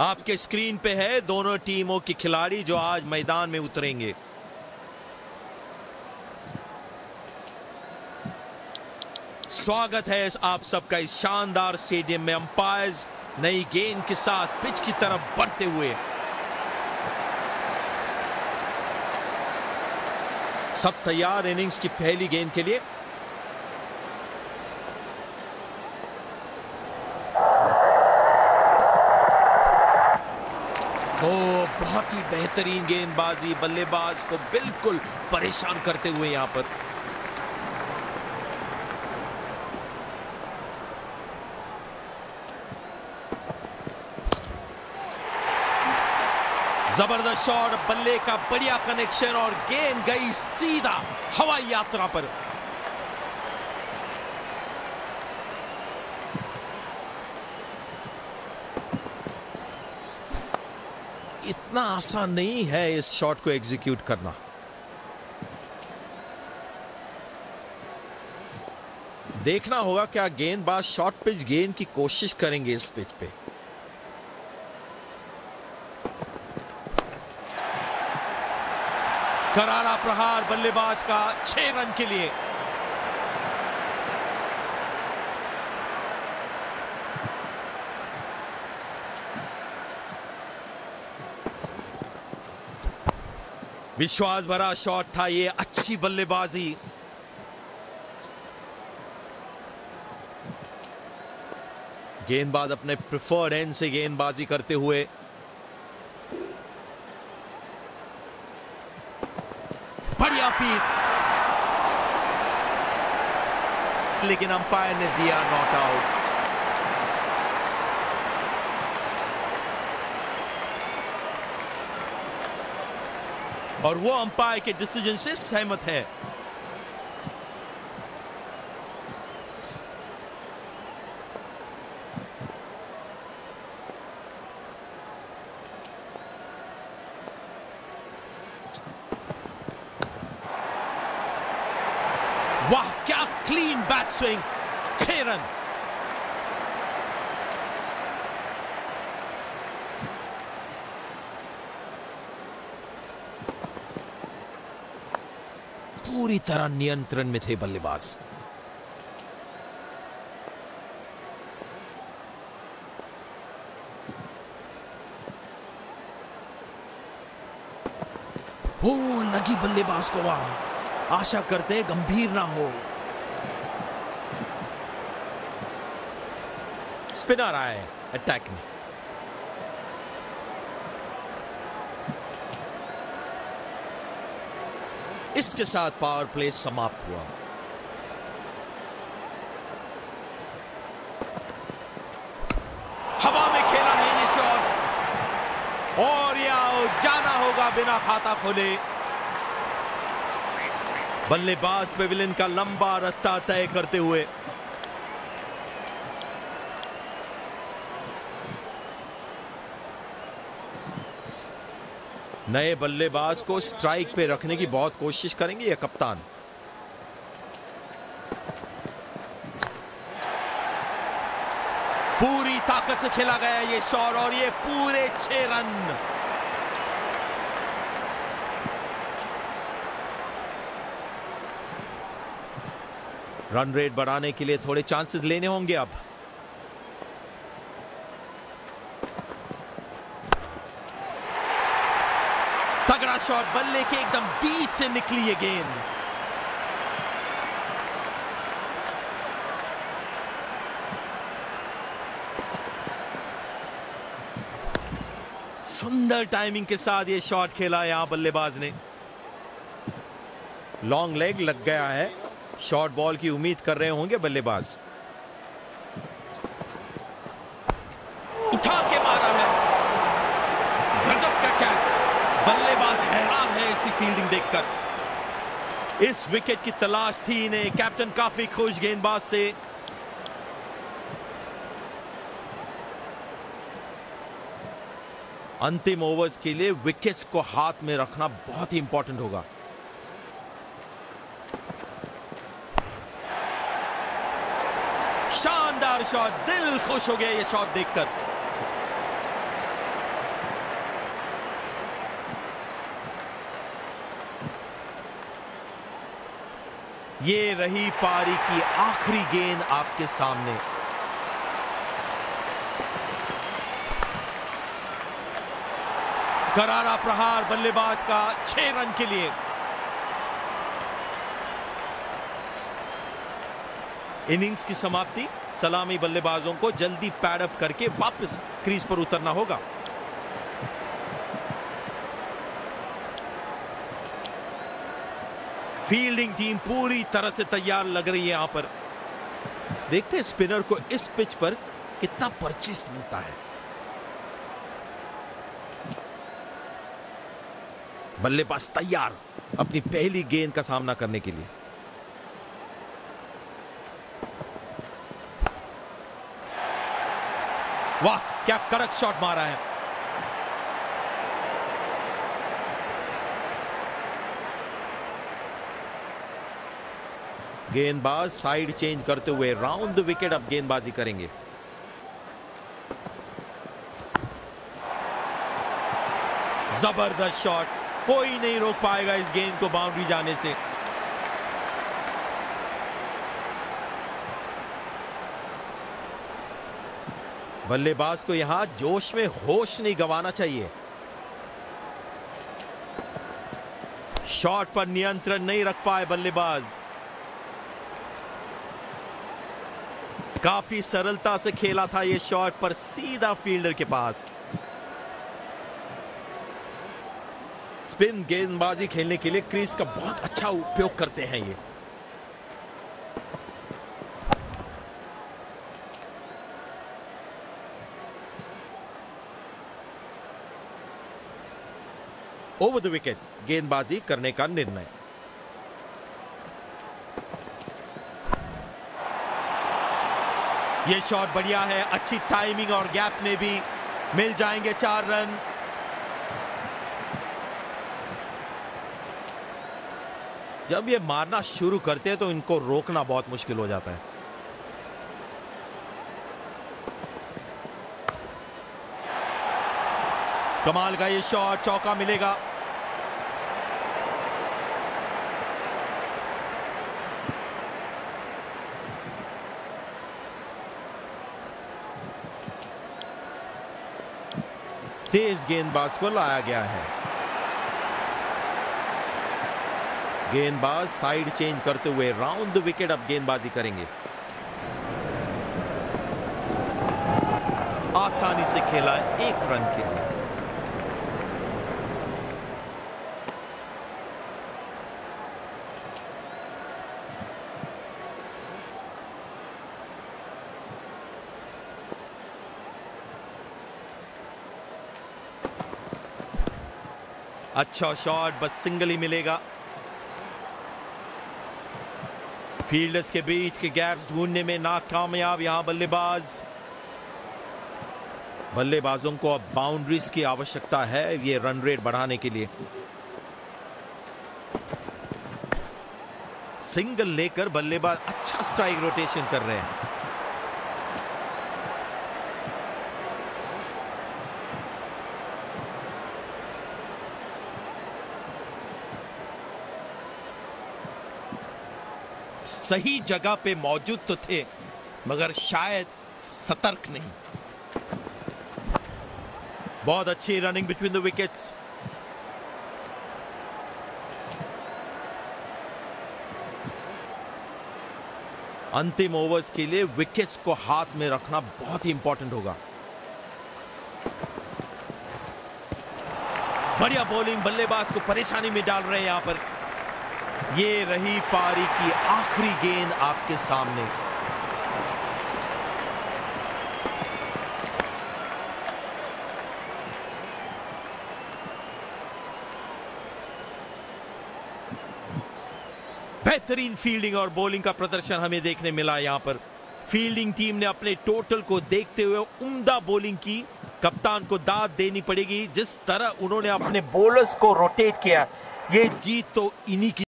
आपके स्क्रीन पे है दोनों टीमों के खिलाड़ी जो आज मैदान में उतरेंगे। स्वागत है आप सबका इस शानदार स्टेडियम में अंपायर्स नई गेंद के साथ पिच की तरफ़ बढ़ते हुए। सब तैयार इनिंग्स की पहली गेंद के लिए तो बहुत ही बेहतरीन गेंदबाजी, बल्लेबाज को बिल्कुल परेशान करते हुए यहाँ पर। ज़बरदस्त शॉट बल्ले का बढ़िया कनेक्शन और गेंद गई सीधा हवाई यात्रा पर। इतना आसान नहीं है इस शॉट को एग्जीक्यूट करना। देखना होगा क्या गेंदबाज शॉर्ट पिच गेंद की कोशिश करेंगे इस पिच पे। करारा प्रहार बल्लेबाज का छह रन के लिए। विश्वास भरा शॉट था ये, अच्छी बल्लेबाजी। गेंदबाज अपने प्रिफर्ड एंड से गेंदबाजी करते हुए। बढ़िया पीत लेकिन अंपायर ने दिया नॉट आउट। और वो अंपायर के डिसीज़न से सहमत है। वाह, क्या क्लीन बैट स्विंग छह रन। पूरी तरह नियंत्रण में थे बल्लेबाज। ओ, लगी बल्लेबाज को वहाँ। आशा करते गंभीर ना हो। स्पिनर आए अटैक में। इसके साथ पावर प्ले समाप्त हुआ। हवा में खेला है ये शॉट। और या जाना होगा बिना खाता खोले। बल्लेबाज पेविलियन का लंबा रास्ता तय करते हुए। नए बल्लेबाज को स्ट्राइक पे रखने की बहुत कोशिश करेंगे ये कप्तान। पूरी ताकत से खेला गया ये शॉट और ये पूरे छह रन। रन रेट बढ़ाने के लिए थोड़े चांसेस लेने होंगे अब। तगड़ा शॉट बल्ले के एकदम बीच से निकली ये गेंद। सुंदर टाइमिंग के साथ ये शॉट खेला यहाँ बल्लेबाज ने। लॉन्ग लेग लग गया है। शॉर्ट बॉल की उम्मीद कर रहे होंगे बल्लेबाज उठा के मारा है गजब का कैच बल्लेबाज हैरान है ऐसी फील्डिंग देखकर। इस विकेट की तलाश थी इन्हें। कैप्टन काफ़ी खुश गेंदबाज से। अंतिम ओवर्स के लिए विकेट्स को हाथ में रखना बहुत ही इंपॉर्टेंट होगा। शानदार शॉट दिल खुश हो गया ये शॉट देखकर। ये रही पारी की आखिरी गेंद आपके सामने। करारा प्रहार बल्लेबाज का छह रन के लिए। इनिंग्स की समाप्ति। सलामी बल्लेबाजों को जल्दी पैडअप करके वापस क्रीज पर उतरना होगा। फील्डिंग टीम पूरी तरह से तैयार लग रही है यहाँ पर। देखते हैं स्पिनर को इस पिच पर कितना परचेस मिलता है। बल्लेबाज तैयार अपनी पहली गेंद का सामना करने के लिए। वाह, क्या कड़क शॉट मारा है। गेंदबाज साइड चेंज करते हुए राउंड द विकेट अब गेंदबाजी करेंगे। ज़बरदस्त शॉट, कोई नहीं रोक पाएगा इस गेंद को बाउंड्री जाने से। बल्लेबाज को यहाँ जोश में होश नहीं गंवाना चाहिए। शॉट पर नियंत्रण नहीं रख पाए बल्लेबाज। काफ़ी सरलता से खेला था यह शॉट, पर सीधा फील्डर के पास। स्पिन गेंदबाजी खेलने के लिए क्रीज का बहुत अच्छा उपयोग करते हैं ये। ओवर द विकेट गेंदबाजी करने का निर्णय। यह शॉट बढ़िया है, अच्छी टाइमिंग और गैप में भी मिल जाएँगे चार रन। जब ये मारना शुरू करते हैं तो इनको रोकना बहुत मुश्किल हो जाता है। कमाल का ये शॉट चौका मिलेगा। तेज गेंदबाज को लाया गया है। गेंदबाज साइड चेंज करते हुए राउंड द विकेट अब गेंदबाजी करेंगे। आसानी से खेला एक रन के लिए। अच्छा शॉट बस सिंगल ही मिलेगा। फील्डर्स के बीच के गैप्स ढूँढने में नाकामयाब यहाँ बल्लेबाज। बल्लेबाजों को अब बाउंड्रीज की आवश्यकता है, ये रन रेट बढ़ाने के लिए। सिंगल लेकर बल्लेबाज अच्छा स्ट्राइक रोटेशन कर रहे हैं। सही जगह पे मौजूद तो थे, मगर शायद सतर्क नहीं। बहुत अच्छी रनिंग बिटवीन द विकेट्स अंतिम ओवर्स के लिए विकेट्स को हाथ में रखना बहुत ही इंपॉर्टेंट होगा। बढ़िया बॉलिंग बल्लेबाज को परेशानी में डाल रहे हैं यहाँ पर। ये रही पारी की आखिरी गेंद आपके सामने। बेहतरीन फील्डिंग और बॉलिंग का प्रदर्शन हमें देखने मिला यहाँ पर। फील्डिंग टीम ने अपने टोटल को देखते हुए उम्दा बॉलिंग की। कप्तान को दाद देनी पड़ेगी। जिस तरह उन्होंने अपने बॉलर्स को रोटेट किया, ये जीत तो इन्हीं की